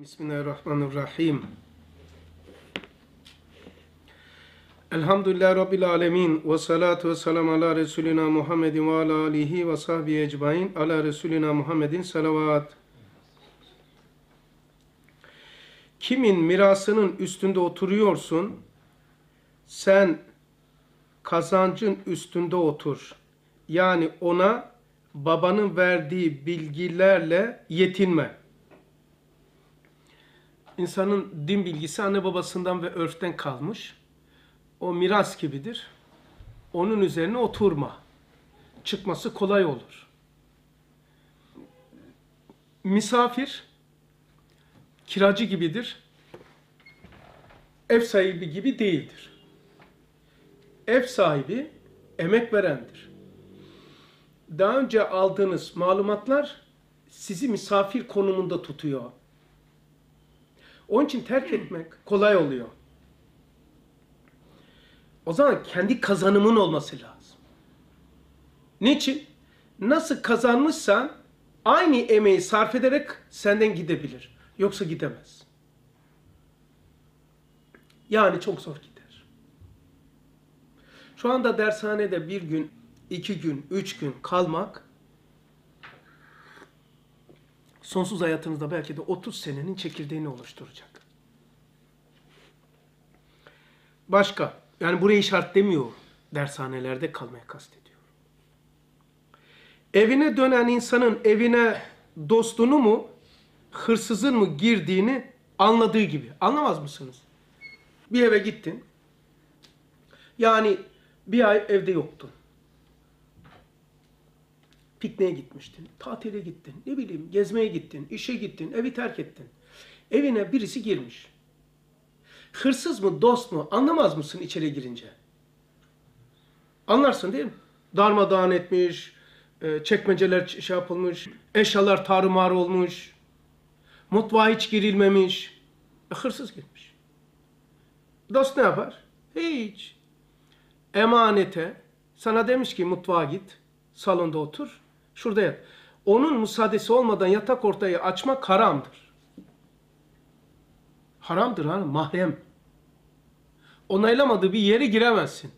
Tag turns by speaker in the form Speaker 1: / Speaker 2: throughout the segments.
Speaker 1: Bismillahirrahmanirrahim. Elhamdülillahi Rabbil alemin. Ve salatu ve selam ala Resulina Muhammedin ve ala alihi ve sahbihi ecmain. Ala Resulina Muhammedin salavat. Kimin mirasının üstünde oturuyorsun, sen kazancın üstünde otur. Yani ona babanın verdiği bilgilerle yetinme. İnsanın din bilgisi anne babasından ve örften kalmış. O miras gibidir. Onun üzerine oturma. Çıkması kolay olur. Misafir kiracı gibidir. Ev sahibi gibi değildir. Ev sahibi emek verendir. Daha önce aldığınız malumatlar sizi misafir konumunda tutuyor. Onun için terk etmek kolay oluyor. O zaman kendi kazanımın olması lazım. Niçin? Nasıl kazanmışsan aynı emeği sarf ederek senden gidebilir. Yoksa gidemez. Yani çok zor gider. Şu anda dershanede bir gün, iki gün, üç gün kalmak sonsuz hayatınızda belki de 30 senenin çekirdeğini oluşturacak. Başka, yani burayı işaretlemiyor dershanelerde kalmaya kastediyor. Evine dönen insanın evine dostunu mu, hırsızın mı girdiğini anladığı gibi. Anlamaz mısınız? Bir eve gittin. Yani bir ay evde yoktun pikniğe gitmiştin, tatile gittin, ne bileyim gezmeye gittin, işe gittin, evi terk ettin. Evine birisi girmiş. Hırsız mı, dost mu anlamaz mısın içeri girince? Anlarsın değil mi? Darmadağın etmiş, e, çekmeceler şey yapılmış, eşyalar tarumar olmuş, mutfağa hiç girilmemiş. E, hırsız girmiş. Dost ne yapar? Hiç. Emanete, sana demiş ki mutfağa git, salonda otur, Şurada yat. Onun müsaadesi olmadan yatak ortayı açmak haramdır. Haramdır ha mahrem. Onaylamadığı bir yere giremezsin.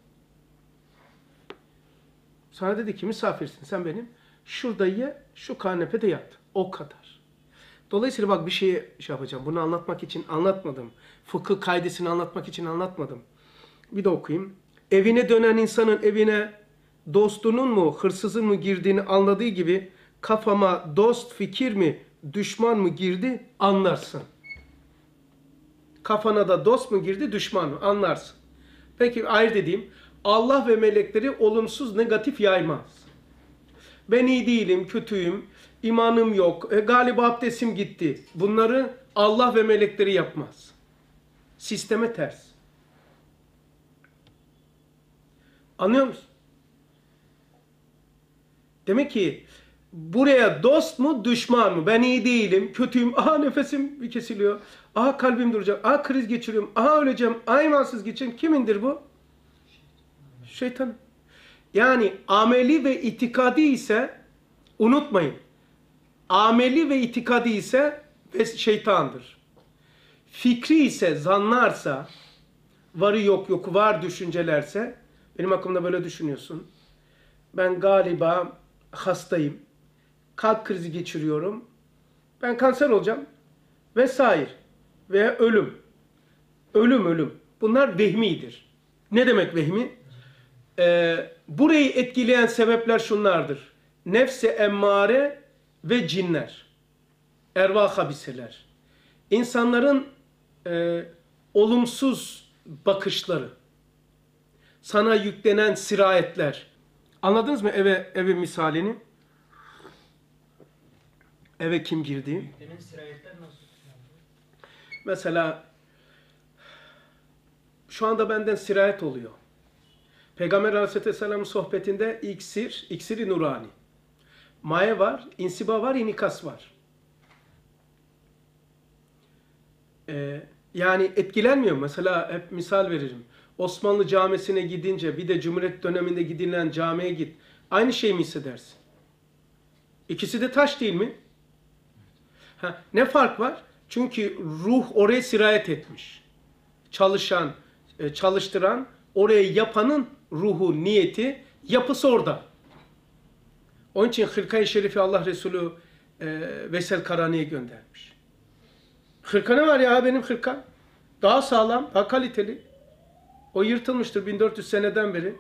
Speaker 1: Sana dedi ki misafirsin sen benim. Şurada ye, şu kanepede yat. O kadar. Dolayısıyla bak bir şey yapacağım. Bunu anlatmak için anlatmadım. Fıkıh kaidesini anlatmak için anlatmadım. Bir de okuyayım. Evine dönen insanın evine dostunun mu, hırsızın mı girdiğini anladığı gibi kafama dost fikir mi, düşman mı girdi anlarsın. Kafana da dost mu girdi, düşman mı anlarsın. Peki ayrı dediğim Allah ve melekleri olumsuz, negatif yaymaz. Ben iyi değilim, kötüyüm, imanım yok, e, galiba abdestim gitti. Bunları Allah ve melekleri yapmaz. Sisteme ters. Anlıyor musun? Demek ki buraya dost mu düşman mı? Ben iyi değilim, kötüyüm. Aha nefesim kesiliyor. Aha kalbim duracak. Aha kriz geçiriyorum. Aha öleceğim. Aha imansız. Kimindir bu? Şeytan. Yani ameli ve itikadi ise unutmayın. Ameli ve itikadi ise şeytandır. Fikri ise zanlarsa varı yok yok var düşüncelerse benim hakkımda böyle düşünüyorsun. Ben galiba hastayım. Kalp krizi geçiriyorum. Ben kanser olacağım. Vesaire. Veya ölüm. Ölüm ölüm. Bunlar vehmidir. Ne demek vehmi? Ee, burayı etkileyen sebepler şunlardır. Nefse emmare ve cinler. Ervah habiseler. İnsanların e, olumsuz bakışları. Sana yüklenen sirayetler Anladınız mı eve eve misalini? Eve kim girdi? Mesela şu anda benden sirayet oluyor. Peygamber Aleyhisselam'ın sohbetinde iksir, iksiri nurani. Maye var, insiba var, inikas var. Ee, yani etkilenmiyor. Mesela hep misal veririm. Osmanlı camisine gidince bir de Cumhuriyet döneminde gidilen camiye git. Aynı şey mi hissedersin? İkisi de taş değil mi? Ha, ne fark var? Çünkü ruh oraya sirayet etmiş. Çalışan, e, çalıştıran, oraya yapanın ruhu, niyeti, yapısı orada. Onun için Hırkayı Şerifi Allah Resulü e, Vesel Karani'ye göndermiş. Hırka ne var ya benim hırka? Daha sağlam, daha kaliteli. O yırtılmıştır 1400 seneden beri.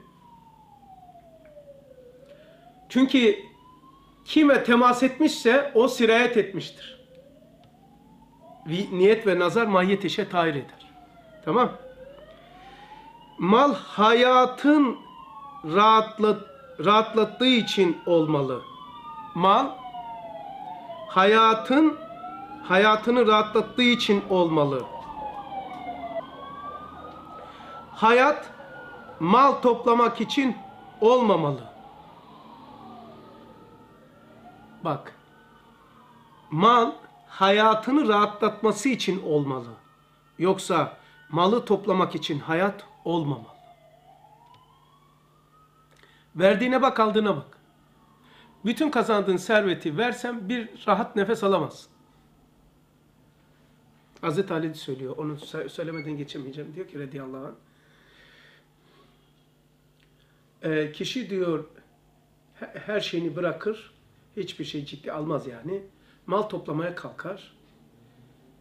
Speaker 1: Çünkü kime temas etmişse o sirayet etmiştir. Niyet ve nazar mahiyet işe tahir eder. Tamam. Mal hayatın rahatlat, rahatlattığı için olmalı. Mal hayatın hayatını rahatlattığı için olmalı. Hayat mal toplamak için olmamalı. Bak. Mal hayatını rahatlatması için olmalı. Yoksa malı toplamak için hayat olmamalı. Verdiğine bak, aldığına bak. Bütün kazandığın serveti versem bir rahat nefes alamazsın. Hazreti Ali söylüyor. Onu sö- söylemeden geçemeyeceğim. Diyor ki radıyallahu anh. Ee, kişi diyor he- her şeyini bırakır. Hiçbir şey ciddi almaz yani. Mal toplamaya kalkar.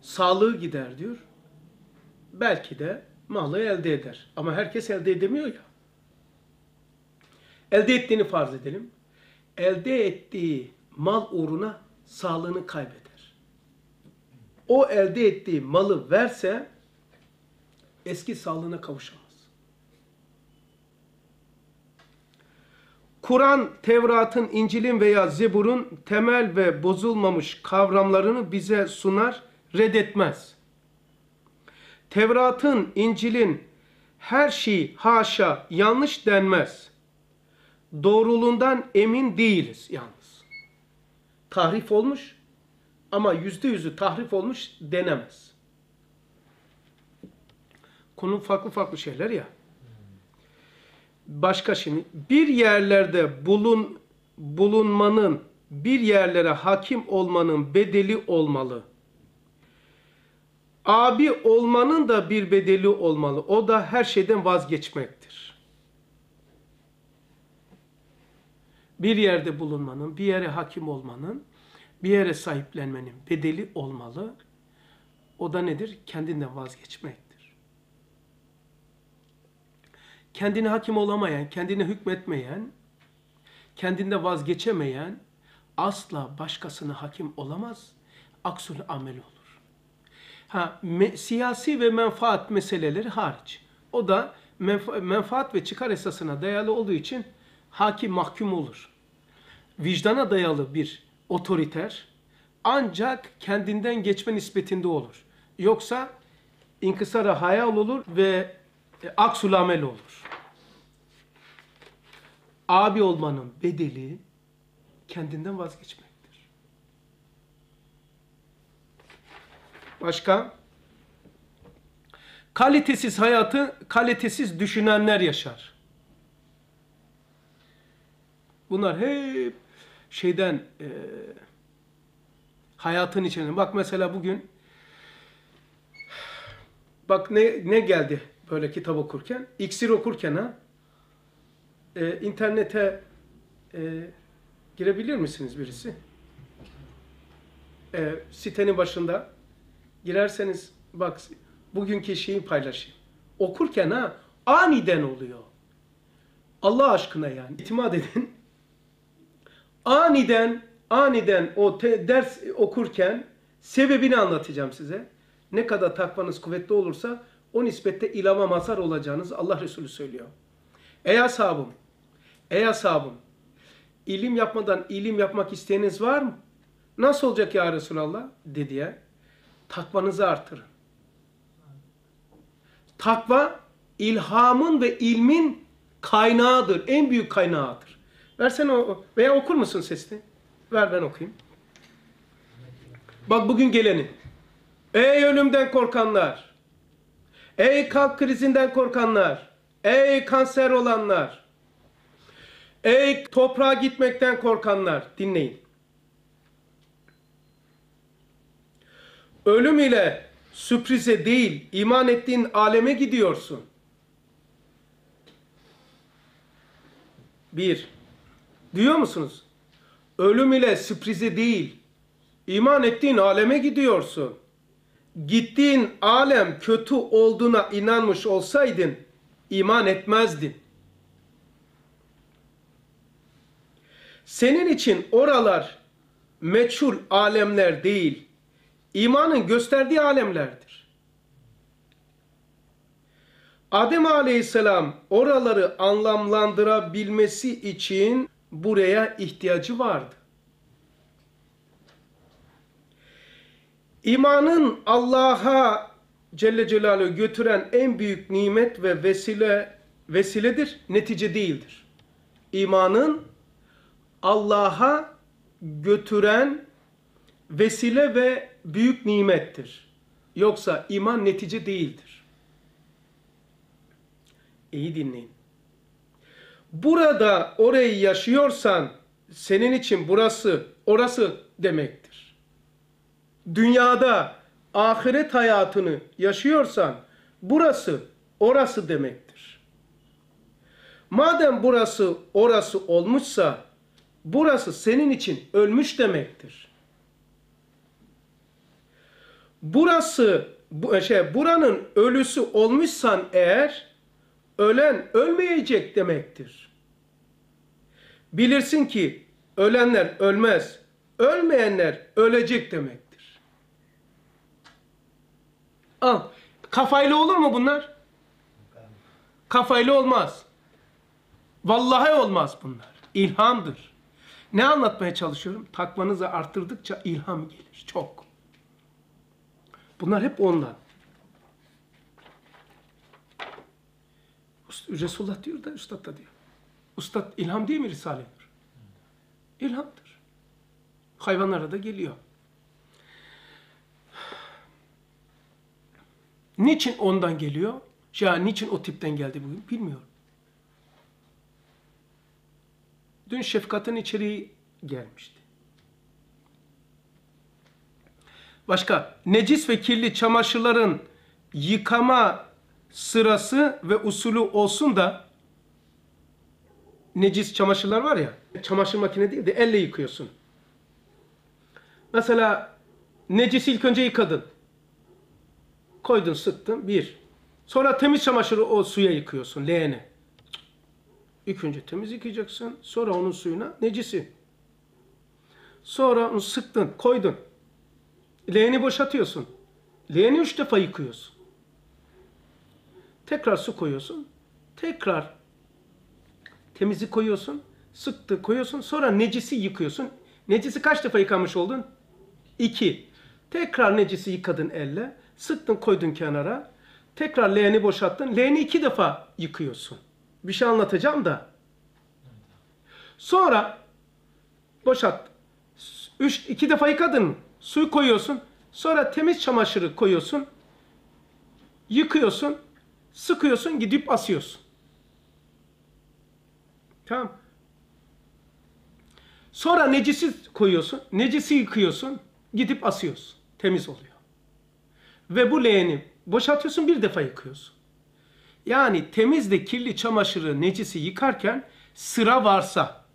Speaker 1: Sağlığı gider diyor. Belki de malı elde eder. Ama herkes elde edemiyor ya. Elde ettiğini farz edelim. Elde ettiği mal uğruna sağlığını kaybeder. O elde ettiği malı verse eski sağlığına kavuşamaz. Kur'an, Tevrat'ın, İncil'in veya Zebur'un temel ve bozulmamış kavramlarını bize sunar, reddetmez. Tevrat'ın, İncil'in her şeyi haşa yanlış denmez. Doğruluğundan emin değiliz yalnız. Tahrif olmuş ama yüzde yüzü tahrif olmuş denemez. Konu farklı farklı şeyler ya. Başka şimdi bir yerlerde bulun bulunmanın bir yerlere hakim olmanın bedeli olmalı. Abi olmanın da bir bedeli olmalı. O da her şeyden vazgeçmektir. Bir yerde bulunmanın, bir yere hakim olmanın, bir yere sahiplenmenin bedeli olmalı. O da nedir? Kendinden vazgeçmektir. Kendine hakim olamayan, kendine hükmetmeyen, kendinde vazgeçemeyen asla başkasına hakim olamaz. Aksul amel olur. Ha, me- siyasi ve menfaat meseleleri hariç. O da menfa- menfaat ve çıkar esasına dayalı olduğu için hakim mahkum olur. Vicdana dayalı bir otoriter ancak kendinden geçme nispetinde olur. Yoksa inkısara hayal olur ve e, aksul amel olur. Abi olmanın bedeli kendinden vazgeçmektir. Başka? Kalitesiz hayatı kalitesiz düşünenler yaşar. Bunlar hep şeyden e, hayatın içinde. Bak mesela bugün bak ne ne geldi böyle kitap okurken? İksir okurken ha e, internete e, girebilir misiniz birisi? E, sitenin başında girerseniz bak bugünkü şeyi paylaşayım. Okurken ha aniden oluyor. Allah aşkına yani itimat edin. Aniden aniden o te- ders okurken sebebini anlatacağım size. Ne kadar takvanız kuvvetli olursa o nispette ilama mazhar olacağınız Allah Resulü söylüyor. Ey ashabım, ey ashabım, ilim yapmadan ilim yapmak isteyeniniz var mı? Nasıl olacak ya Resulallah? Dedi ya. Takvanızı artırın. Takva, ilhamın ve ilmin kaynağıdır. En büyük kaynağıdır. Versene o, veya okur musun sesini? Ver ben okuyayım. Bak bugün geleni. Ey ölümden korkanlar. Ey kalp krizinden korkanlar. Ey kanser olanlar. Ey toprağa gitmekten korkanlar. Dinleyin. Ölüm ile sürprize değil, iman ettiğin aleme gidiyorsun. Bir. Duyuyor musunuz? Ölüm ile sürprize değil, iman ettiğin aleme gidiyorsun. Gittiğin alem kötü olduğuna inanmış olsaydın, iman etmezdin. Senin için oralar meçhul alemler değil, imanın gösterdiği alemlerdir. Adem Aleyhisselam oraları anlamlandırabilmesi için buraya ihtiyacı vardı. İmanın Allah'a Celle Celaluhu götüren en büyük nimet ve vesile vesiledir, netice değildir. İmanın Allah'a götüren vesile ve büyük nimettir. Yoksa iman netice değildir. İyi dinleyin. Burada orayı yaşıyorsan senin için burası orası demektir. Dünyada ahiret hayatını yaşıyorsan burası orası demektir. Madem burası orası olmuşsa burası senin için ölmüş demektir. Burası bu şey buranın ölüsü olmuşsan eğer ölen ölmeyecek demektir. Bilirsin ki ölenler ölmez, ölmeyenler ölecek demektir. Al. Kafayla olur mu bunlar? Kafayla olmaz. Vallahi olmaz bunlar. İlhamdır. Ne anlatmaya çalışıyorum? Takvanızı arttırdıkça ilham gelir. Çok. Bunlar hep ondan. Resulullah diyor da Üstad da diyor. Ustad ilham değil mi Risale Nur? İlhamdır. Hayvanlara da geliyor. Niçin ondan geliyor? Ya niçin o tipten geldi bugün bilmiyorum. Dün şefkatin içeriği gelmişti. Başka, necis ve kirli çamaşırların yıkama sırası ve usulü olsun da necis çamaşırlar var ya, çamaşır makine değil de elle yıkıyorsun. Mesela necisi ilk önce yıkadın. Koydun, sıktın, bir. Sonra temiz çamaşırı o suya yıkıyorsun, leğene. İlk temiz yıkayacaksın, sonra onun suyuna necisi. Sonra onu sıktın, koydun. Leğeni boşaltıyorsun. Leğeni üç defa yıkıyorsun. Tekrar su koyuyorsun. Tekrar temizi koyuyorsun. Sıktı koyuyorsun. Sonra necisi yıkıyorsun. Necisi kaç defa yıkamış oldun? İki. Tekrar necisi yıkadın elle. Sıktın koydun kenara. Tekrar leğeni boşalttın. Leğeni iki defa yıkıyorsun. Bir şey anlatacağım da. Sonra boşalt. Üç, iki defa yıkadın. Suyu koyuyorsun. Sonra temiz çamaşırı koyuyorsun. Yıkıyorsun. Sıkıyorsun gidip asıyorsun. Tamam. Sonra necisi koyuyorsun. Necisi yıkıyorsun. Gidip asıyorsun. Temiz oluyor. Ve bu leğeni boşaltıyorsun bir defa yıkıyorsun. Yani temizle kirli çamaşırı necisi yıkarken sıra varsa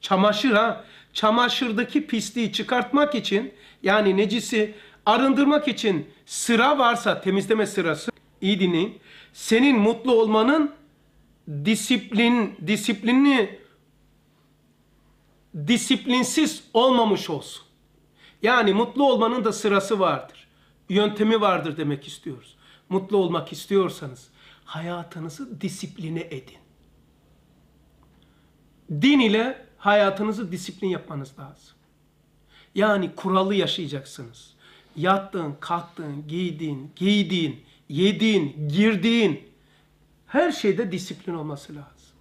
Speaker 1: çamaşır ha çamaşırdaki pisliği çıkartmak için yani necisi arındırmak için sıra varsa temizleme sırası iyi dinleyin. Senin mutlu olmanın disiplin disiplinli disiplinsiz olmamış olsun. Yani mutlu olmanın da sırası vardır. Yöntemi vardır demek istiyoruz. Mutlu olmak istiyorsanız hayatınızı disipline edin. Din ile hayatınızı disiplin yapmanız lazım. Yani kurallı yaşayacaksınız. Yattın, kalktın, giydin, giydin, yedin, girdin. Her şeyde disiplin olması lazım.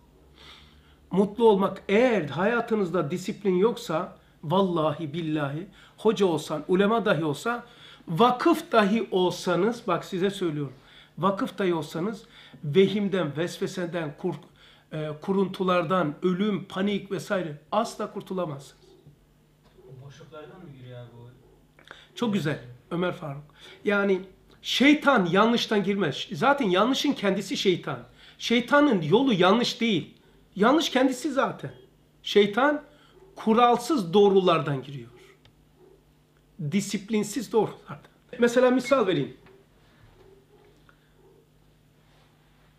Speaker 1: Mutlu olmak eğer hayatınızda disiplin yoksa vallahi billahi hoca olsan, ulema dahi olsa, vakıf dahi olsanız bak size söylüyorum. Vakıf dahi olsanız vehimden, vesveseden, kur, e, kuruntulardan, ölüm, panik vesaire asla kurtulamazsınız.
Speaker 2: Boşluklardan mı giriyor abi o?
Speaker 1: Çok güzel. Ömer Faruk. Yani şeytan yanlıştan girmez. Zaten yanlışın kendisi şeytan. Şeytanın yolu yanlış değil. Yanlış kendisi zaten. Şeytan kuralsız doğrulardan giriyor. Disiplinsiz doğrulardan. Mesela misal vereyim.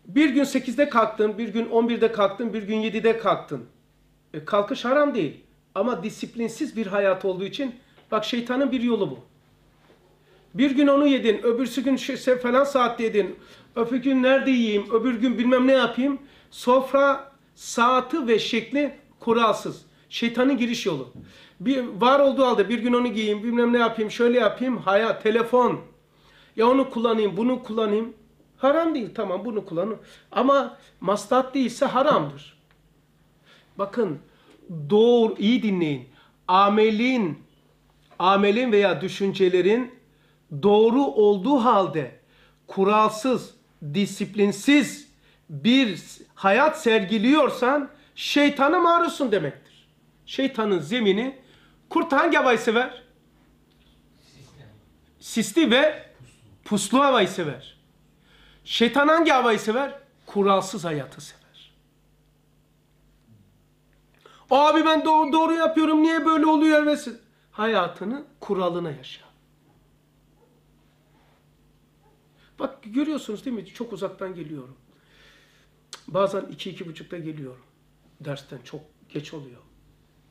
Speaker 1: Bir gün 8'de kalktın, bir gün 11'de kalktın, bir gün 7'de kalktın. E, kalkış haram değil. Ama disiplinsiz bir hayat olduğu için bak şeytanın bir yolu bu. Bir gün onu yedin, öbürsü gün şey, falan saatte yedin. Öbür gün nerede yiyeyim, öbür gün bilmem ne yapayım. Sofra saati ve şekli kuralsız. Şeytanın giriş yolu. Bir, var olduğu halde bir gün onu giyeyim, bilmem ne yapayım, şöyle yapayım. Hayat, telefon. Ya onu kullanayım, bunu kullanayım. Haram değil tamam bunu kullanın. Ama mastat değilse haramdır. Bakın doğru iyi dinleyin. Amelin amelin veya düşüncelerin doğru olduğu halde kuralsız, disiplinsiz bir hayat sergiliyorsan şeytana maruzsun demektir. Şeytanın zemini kurt hangi havayı sever? Sisli ve puslu havayı sever. Şeytan hangi havayı sever? Kuralsız hayatı sever. Abi ben doğru, doğru yapıyorum niye böyle oluyor? Ve hayatını kuralına yaşa. Bak görüyorsunuz değil mi? Çok uzaktan geliyorum. Bazen iki, iki buçukta geliyorum. Dersten çok geç oluyor.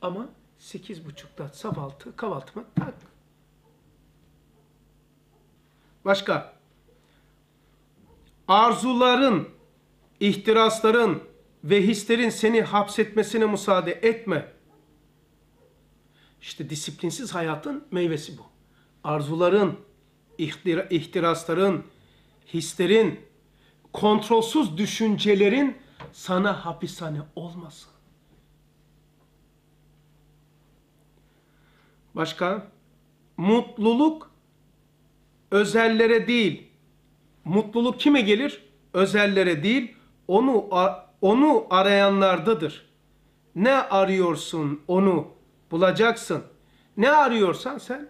Speaker 1: Ama sekiz buçukta sabahaltı kahvaltıma tak. Başka? Arzuların, ihtirasların ve hislerin seni hapsetmesine müsaade etme. İşte disiplinsiz hayatın meyvesi bu. Arzuların, ihtirasların, hislerin, kontrolsüz düşüncelerin sana hapishane olmasın. Başka? Mutluluk özellere değil. Mutluluk kime gelir? Özellere değil. Onu onu arayanlardadır. Ne arıyorsun onu bulacaksın. Ne arıyorsan sen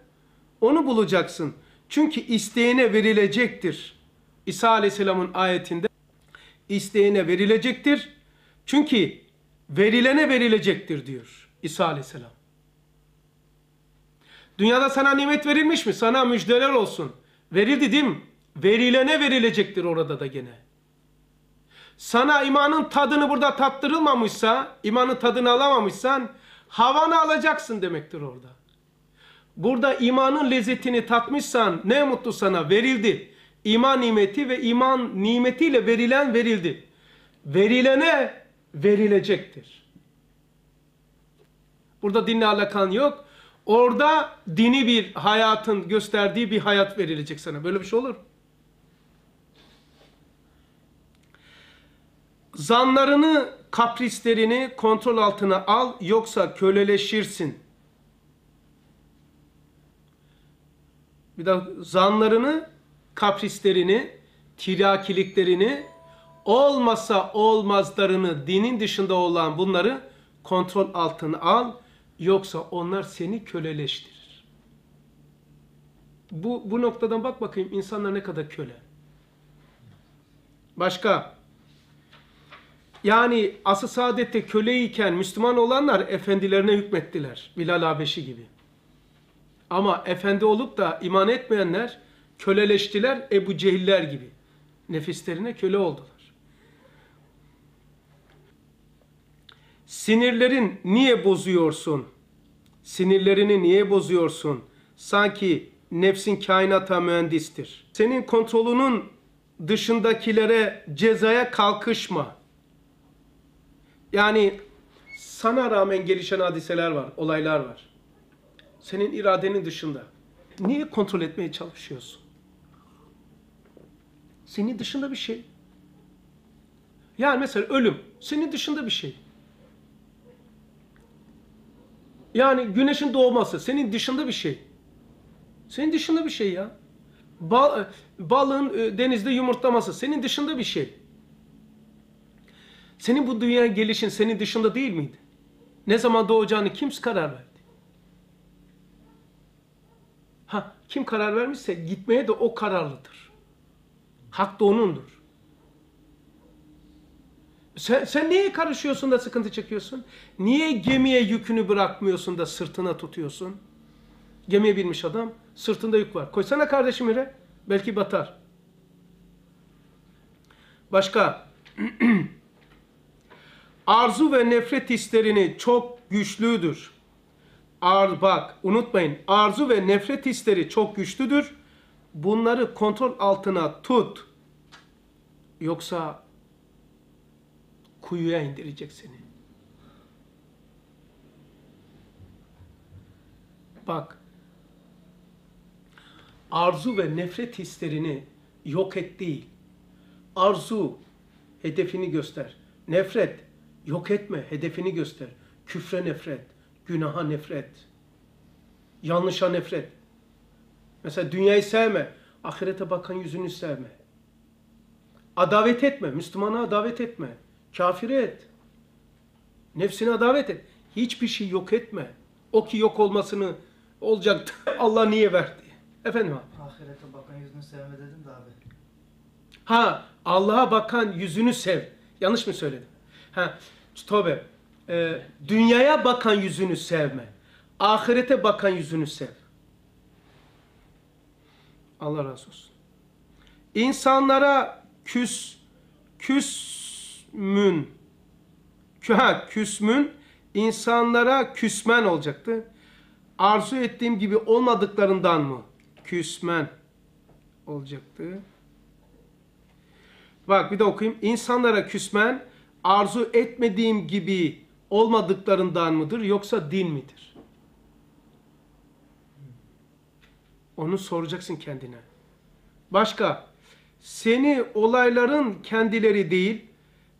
Speaker 1: onu bulacaksın. Çünkü isteğine verilecektir. İsa Aleyhisselam'ın ayetinde isteğine verilecektir. Çünkü verilene verilecektir diyor İsa Aleyhisselam. Dünyada sana nimet verilmiş mi? Sana müjdeler olsun. Verildi değil mi? Verilene verilecektir orada da gene. Sana imanın tadını burada tattırılmamışsa, imanın tadını alamamışsan havanı alacaksın demektir orada. Burada imanın lezzetini tatmışsan ne mutlu sana verildi. İman nimeti ve iman nimetiyle verilen verildi. Verilene verilecektir. Burada dinle alakan yok. Orada dini bir hayatın gösterdiği bir hayat verilecek sana. Böyle bir şey olur Zanlarını, kaprislerini kontrol altına al yoksa köleleşirsin. Bir daha zanlarını, kaprislerini, tirakiliklerini, olmasa olmazlarını, dinin dışında olan bunları kontrol altına al. Yoksa onlar seni köleleştirir. Bu, bu noktadan bak bakayım insanlar ne kadar köle. Başka. Yani asıl saadette köleyken Müslüman olanlar efendilerine hükmettiler. Bilal Habeşi gibi. Ama efendi olup da iman etmeyenler köleleştiler Ebu Cehiller gibi. Nefislerine köle oldular. Sinirlerin niye bozuyorsun? Sinirlerini niye bozuyorsun? Sanki nefsin kainata mühendistir. Senin kontrolünün dışındakilere cezaya kalkışma. Yani sana rağmen gelişen hadiseler var, olaylar var. Senin iradenin dışında. Niye kontrol etmeye çalışıyorsun? Senin dışında bir şey. Yani mesela ölüm senin dışında bir şey. Yani güneşin doğması senin dışında bir şey. Senin dışında bir şey ya. Bal, balığın e, denizde yumurtlaması senin dışında bir şey. Senin bu dünyaya gelişin senin dışında değil miydi? Ne zaman doğacağını kim karar verdi? Ha kim karar vermişse gitmeye de o kararlıdır. Hak da onundur. Sen, sen niye karışıyorsun da sıkıntı çekiyorsun? Niye gemiye yükünü bırakmıyorsun da sırtına tutuyorsun? Gemiye binmiş adam, sırtında yük var. Koysana kardeşim yere, belki batar. Başka, arzu ve nefret hislerini çok güçlüdür. Ar, bak unutmayın, arzu ve nefret hisleri çok güçlüdür. Bunları kontrol altına tut. Yoksa kuyuya indirecek seni. Bak. Arzu ve nefret hislerini yok et değil. Arzu hedefini göster. Nefret yok etme, hedefini göster. Küfre nefret, günaha nefret, yanlışa nefret. Mesela dünyayı sevme, ahirete bakan yüzünü sevme. Adavet etme, Müslümana adavet etme. Kafire et. Nefsine adavet et. Hiçbir şey yok etme. O ki yok olmasını olacaktı. Allah niye verdi? Efendim abi.
Speaker 2: Ahirete bakan yüzünü sevme dedim de abi.
Speaker 1: Ha Allah'a bakan yüzünü sev. Yanlış mı söyledim? Ha tövbe. Ee, dünyaya bakan yüzünü sevme. Ahirete bakan yüzünü sev. Allah razı olsun. İnsanlara küs küsmün kü- ha, küsmün insanlara küsmen olacaktı. Arzu ettiğim gibi olmadıklarından mı? Küsmen olacaktı. Bak bir de okuyayım. İnsanlara küsmen arzu etmediğim gibi olmadıklarından mıdır yoksa din midir? Onu soracaksın kendine. Başka, seni olayların kendileri değil,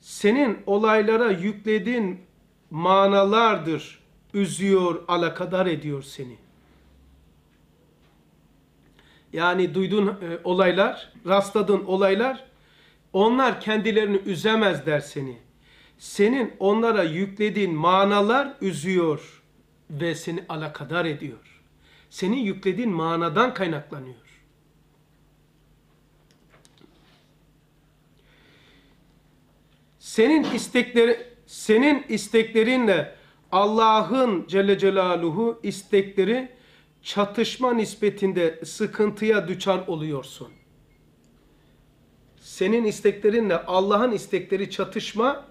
Speaker 1: senin olaylara yüklediğin manalardır, üzüyor, alakadar ediyor seni. Yani duyduğun e, olaylar, rastladığın olaylar, onlar kendilerini üzemez der seni. Senin onlara yüklediğin manalar üzüyor ve seni alakadar ediyor. Senin yüklediğin manadan kaynaklanıyor. Senin istekleri senin isteklerinle Allah'ın Celle Celaluhu istekleri çatışma nispetinde sıkıntıya düçar oluyorsun. Senin isteklerinle Allah'ın istekleri çatışma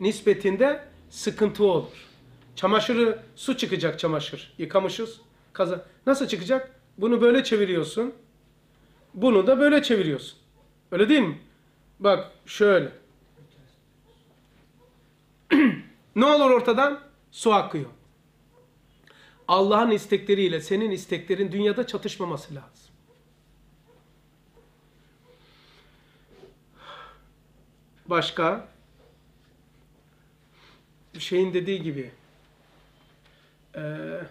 Speaker 1: nispetinde sıkıntı olur. Çamaşırı su çıkacak çamaşır. Yıkamışız. Kaza. Nasıl çıkacak? Bunu böyle çeviriyorsun. Bunu da böyle çeviriyorsun. Öyle değil mi? Bak şöyle. ne olur ortadan? Su akıyor. Allah'ın istekleriyle senin isteklerin dünyada çatışmaması lazım. Başka? Şeyin dediği gibi eee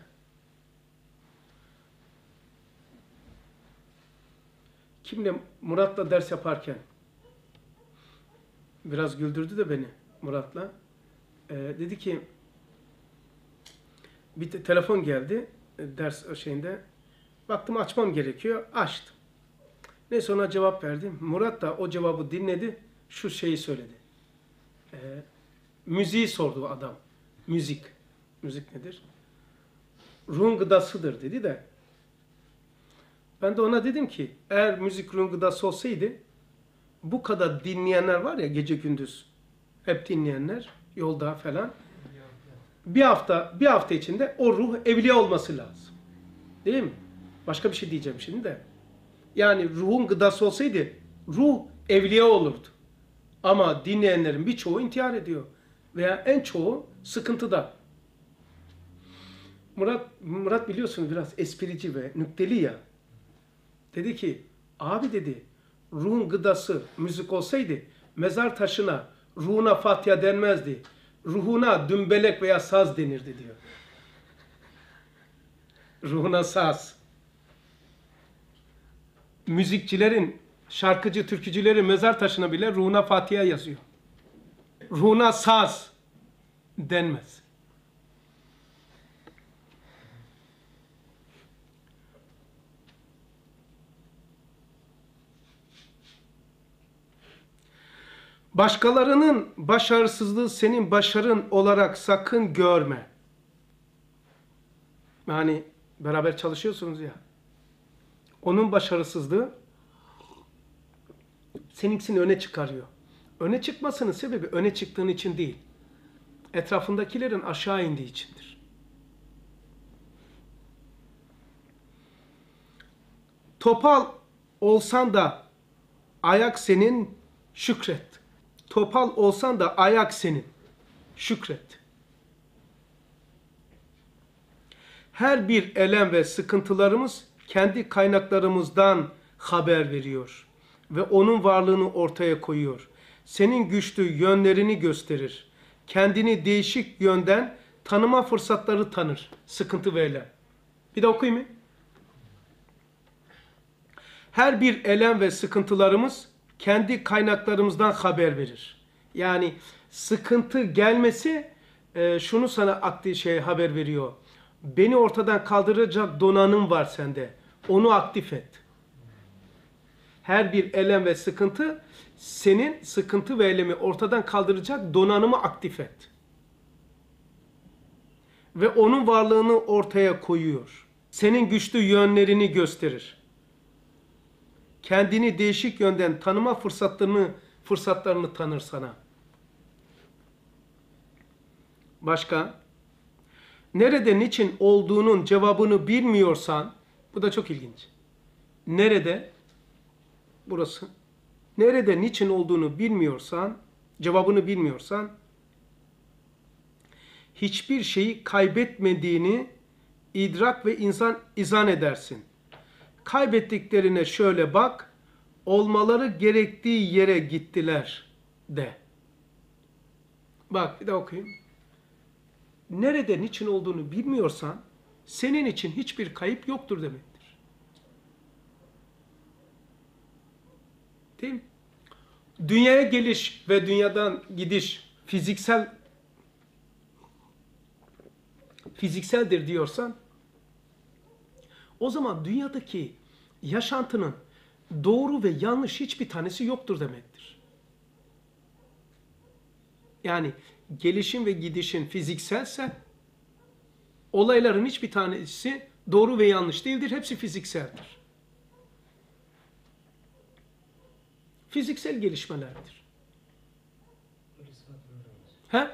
Speaker 1: kimle Murat'la ders yaparken biraz güldürdü de beni Murat'la. Ee, dedi ki bir te- telefon geldi e, ders şeyinde. Baktım açmam gerekiyor. Açtım. Neyse ona cevap verdim. Murat da o cevabı dinledi. Şu şeyi söyledi. Ee, müziği sordu adam. Müzik. Müzik nedir? Ruhun gıdasıdır dedi de. Ben de ona dedim ki eğer müzik ruhun gıdası olsaydı bu kadar dinleyenler var ya gece gündüz hep dinleyenler yolda falan bir hafta bir hafta içinde o ruh evliya olması lazım. Değil mi? Başka bir şey diyeceğim şimdi de. Yani ruhun gıdası olsaydı ruh evliya olurdu. Ama dinleyenlerin birçoğu intihar ediyor. Veya en çoğu sıkıntıda. Murat, Murat biliyorsun biraz esprici ve nükteli ya. Dedi ki abi dedi ruhun gıdası müzik olsaydı mezar taşına ruhuna Fatiha denmezdi. Ruhuna dümbelek veya saz denirdi diyor. Ruhuna saz. Müzikçilerin, şarkıcı, türkücülerin mezar taşına bile ruhuna Fatiha yazıyor. Ruhuna saz denmez. Başkalarının başarısızlığı senin başarın olarak sakın görme. Yani beraber çalışıyorsunuz ya. Onun başarısızlığı seninkisini öne çıkarıyor. Öne çıkmasının sebebi öne çıktığın için değil. Etrafındakilerin aşağı indiği içindir. Topal olsan da ayak senin şükret. Topal olsan da ayak senin şükret. Her bir elem ve sıkıntılarımız kendi kaynaklarımızdan haber veriyor ve onun varlığını ortaya koyuyor. Senin güçlü yönlerini gösterir. Kendini değişik yönden tanıma fırsatları tanır. Sıkıntı ve elem. Bir de okuyayım mı? Her bir elem ve sıkıntılarımız kendi kaynaklarımızdan haber verir. Yani sıkıntı gelmesi e, şunu sana aktif şey haber veriyor. Beni ortadan kaldıracak donanım var sende. Onu aktif et. Her bir elem ve sıkıntı senin sıkıntı ve elemi ortadan kaldıracak donanımı aktif et. Ve onun varlığını ortaya koyuyor. Senin güçlü yönlerini gösterir kendini değişik yönden tanıma fırsatlarını fırsatlarını tanır sana. Başka? Nerede niçin olduğunun cevabını bilmiyorsan, bu da çok ilginç. Nerede? Burası. Nerede niçin olduğunu bilmiyorsan, cevabını bilmiyorsan, hiçbir şeyi kaybetmediğini idrak ve insan izan edersin kaybettiklerine şöyle bak, olmaları gerektiği yere gittiler de. Bak bir de okuyayım. Nerede niçin olduğunu bilmiyorsan senin için hiçbir kayıp yoktur demektir. Değil mi? Dünyaya geliş ve dünyadan gidiş fiziksel fizikseldir diyorsan o zaman dünyadaki yaşantının doğru ve yanlış hiçbir tanesi yoktur demektir. Yani gelişim ve gidişin fizikselse olayların hiçbir tanesi doğru ve yanlış değildir. Hepsi fizikseldir. Fiziksel gelişmelerdir. He?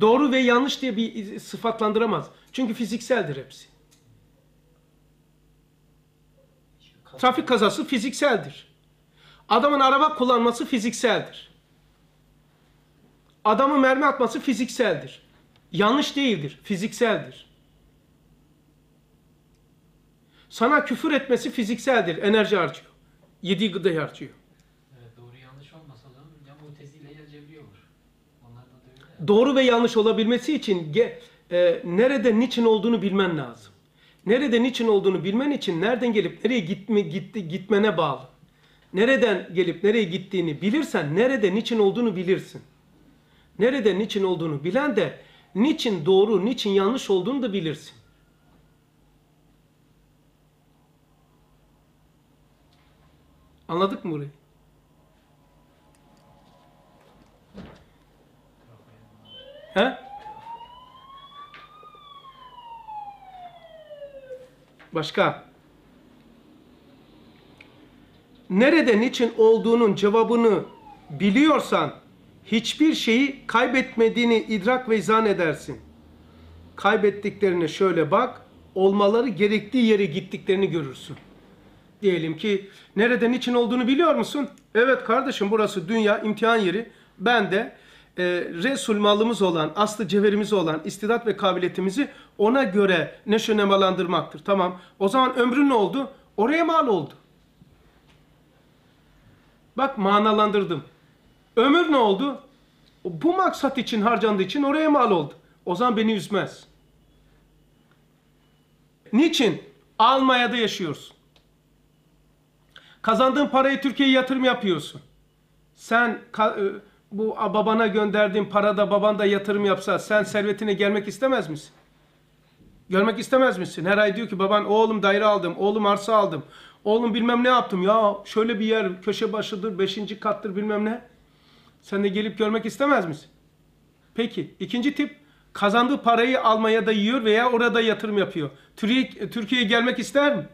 Speaker 3: Doğru
Speaker 1: ve yanlış diye bir sıfatlandıramaz. Çünkü fizikseldir hepsi. Trafik kazası fizikseldir. Adamın araba kullanması fizikseldir. Adamın mermi atması fizikseldir. Yanlış değildir, fizikseldir. Sana küfür etmesi fizikseldir, enerji harcıyor. Yediği gıdayı harcıyor.
Speaker 3: Evet, doğru yanlış olmasa da ya mutezile ya cebri olur. Onlar da öyle.
Speaker 1: Doğru ve yanlış olabilmesi için e, nerede niçin olduğunu bilmen lazım. Nerede niçin olduğunu bilmen için nereden gelip nereye gitme gitti gitmene bağlı. Nereden gelip nereye gittiğini bilirsen nerede niçin olduğunu bilirsin. Nerede niçin olduğunu bilen de niçin doğru, niçin yanlış olduğunu da bilirsin. Anladık mı burayı? He? Başka? Nerede niçin olduğunun cevabını biliyorsan hiçbir şeyi kaybetmediğini idrak ve izan edersin. Kaybettiklerine şöyle bak, olmaları gerektiği yere gittiklerini görürsün. Diyelim ki nerede niçin olduğunu biliyor musun? Evet kardeşim burası dünya imtihan yeri. Ben de e, Resul malımız olan, aslı cevherimiz olan istidat ve kabiliyetimizi ona göre neşönemalandırmaktır. Tamam. O zaman ömrün ne oldu? Oraya mal oldu. Bak manalandırdım. Ömür ne oldu? Bu maksat için harcandığı için oraya mal oldu. O zaman beni üzmez. Niçin? Almanya'da yaşıyorsun. Kazandığın parayı Türkiye'ye yatırım yapıyorsun. Sen e, bu babana gönderdiğin parada baban da yatırım yapsa sen servetine gelmek istemez misin? Görmek istemez misin? Her ay diyor ki baban oğlum daire aldım, oğlum arsa aldım, Oğlum bilmem ne yaptım ya. Şöyle bir yer köşe başıdır, beşinci kattır bilmem ne. Sen de gelip görmek istemez misin? Peki. ikinci tip kazandığı parayı almaya da yiyor veya orada yatırım yapıyor. Türkiye- Türkiye'ye gelmek ister mi?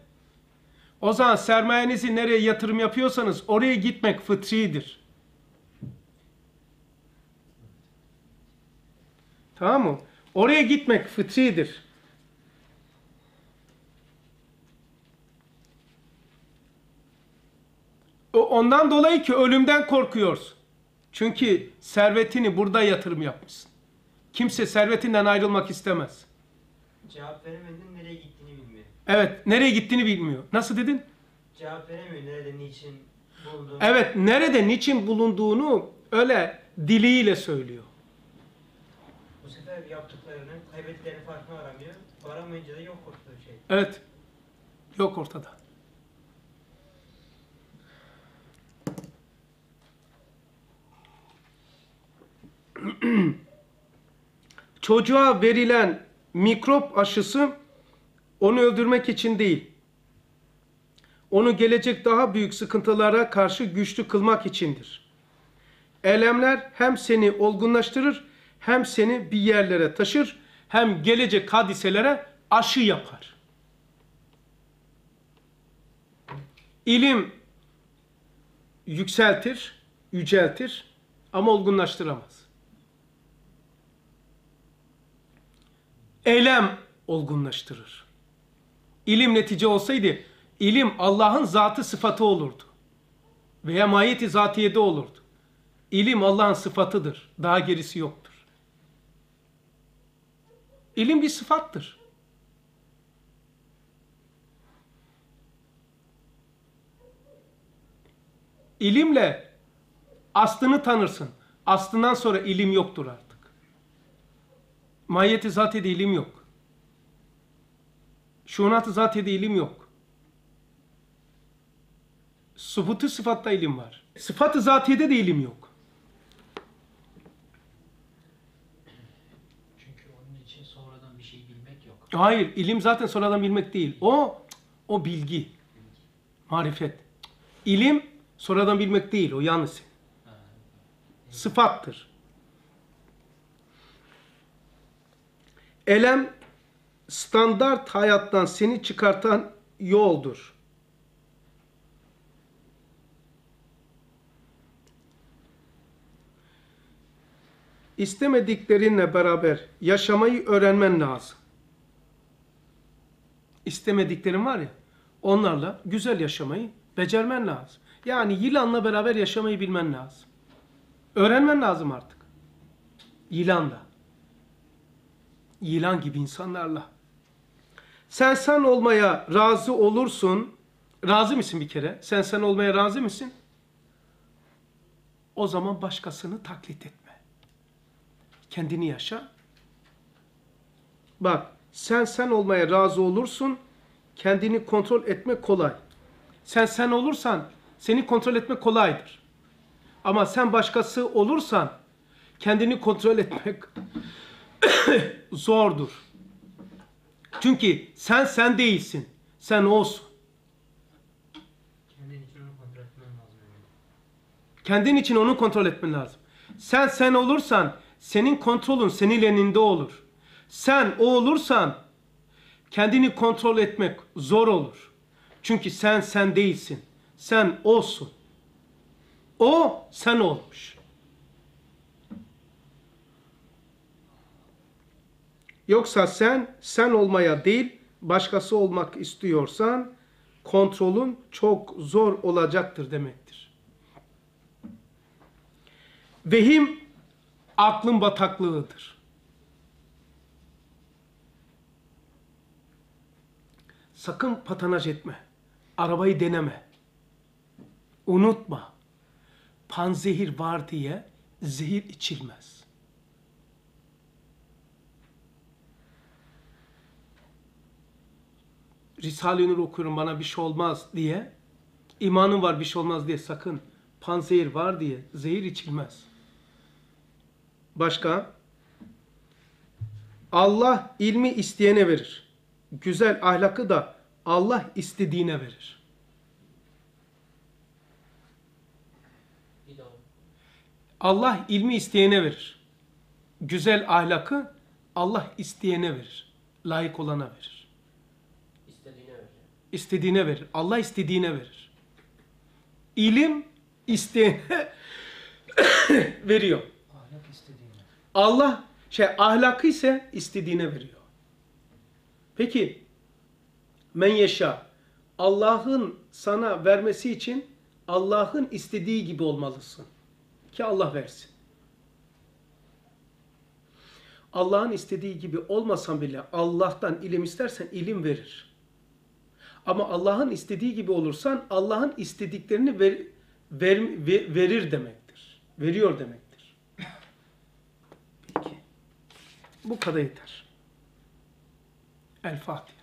Speaker 1: O zaman sermayenizi nereye yatırım yapıyorsanız oraya gitmek fıtridir. Tamam mı? Oraya gitmek fıtridir. Ondan dolayı ki ölümden korkuyorsun. Çünkü servetini burada yatırım yapmışsın. Kimse servetinden ayrılmak istemez.
Speaker 4: Cevap veremedin nereye gittiğini bilmiyor.
Speaker 1: Evet, nereye gittiğini bilmiyor. Nasıl dedin?
Speaker 4: Cevap veremiyor nerede niçin bulunduğunu.
Speaker 1: Evet, nerede, niçin bulunduğunu öyle diliyle söylüyor.
Speaker 4: Bu sefer yaptıklarının kaybettiklerinin farkına varamıyor. Varamayınca da yok ortada şey.
Speaker 1: Evet, yok ortada. Çocuğa verilen mikrop aşısı onu öldürmek için değil. Onu gelecek daha büyük sıkıntılara karşı güçlü kılmak içindir. Elemler hem seni olgunlaştırır hem seni bir yerlere taşır hem gelecek hadiselere aşı yapar. İlim yükseltir, yüceltir ama olgunlaştıramaz. Elem olgunlaştırır. İlim netice olsaydı ilim Allah'ın zatı sıfatı olurdu. Veya mahiyeti zatiyede olurdu. İlim Allah'ın sıfatıdır. Daha gerisi yoktur. İlim bir sıfattır. İlimle aslını tanırsın. Aslından sonra ilim yoktur artık. Mahiyeti zatiyede ilim yok. Şunat-ı ilim yok. Subutu sıfatta ilim var. Sıfat-ı zatiyede de ilim yok.
Speaker 3: Çünkü onun için sonradan bir şey bilmek yok.
Speaker 1: Hayır, ilim zaten sonradan bilmek değil. O o bilgi, marifet. İlim sonradan bilmek değil, o.
Speaker 3: Ha.
Speaker 1: Sıfattır. Elem standart hayattan seni çıkartan yoldur. İstemediklerinle beraber yaşamayı öğrenmen lazım. İstemediklerin var ya, onlarla güzel yaşamayı becermen lazım. Yani yılanla beraber yaşamayı bilmen lazım. Öğrenmen lazım artık. Yılanla. Yılan gibi insanlarla. Sen sen olmaya razı olursun. Razı mısın bir kere? Sen sen olmaya razı mısın? O zaman başkasını taklit etme. Kendini yaşa. Bak, sen sen olmaya razı olursun. Kendini kontrol etmek kolay. Sen sen olursan seni kontrol etmek kolaydır. Ama sen başkası olursan kendini kontrol etmek zordur. Çünkü sen sen değilsin. Sen olsun.
Speaker 4: Kendin için onu kontrol etmen lazım.
Speaker 1: Kendin için onu kontrol etmen lazım. Sen sen olursan senin kontrolün senin elinde olur. Sen o olursan kendini kontrol etmek zor olur. Çünkü sen sen değilsin. Sen olsun. O sen olmuş. Yoksa sen sen olmaya değil başkası olmak istiyorsan kontrolün çok zor olacaktır demektir. Vehim aklın bataklığıdır. Sakın patanaj etme. Arabayı deneme. Unutma. Panzehir var diye zehir içilmez. Risale-i Nur okuyorum bana bir şey olmaz diye, imanın var bir şey olmaz diye sakın, panzehir var diye zehir içilmez. Başka? Allah ilmi isteyene verir. Güzel ahlakı da Allah istediğine verir. Allah ilmi isteyene verir. Güzel ahlakı Allah isteyene verir. Layık olana verir.
Speaker 3: İstediğine.
Speaker 1: İstediğine verir. Allah istediğine verir. İlim isteyene veriyor.
Speaker 2: Ahlak istediğini.
Speaker 1: Allah şey ahlakı ise istediğine veriyor. Peki men yeşa Allah'ın sana vermesi için Allah'ın istediği gibi olmalısın. Ki Allah versin. Allah'ın istediği gibi olmasan bile Allah'tan ilim istersen ilim verir. Ama Allah'ın istediği gibi olursan Allah'ın istediklerini ver, ver- ve- verir demektir. Veriyor demektir. Peki. Bu kadar yeter. El Fatiha.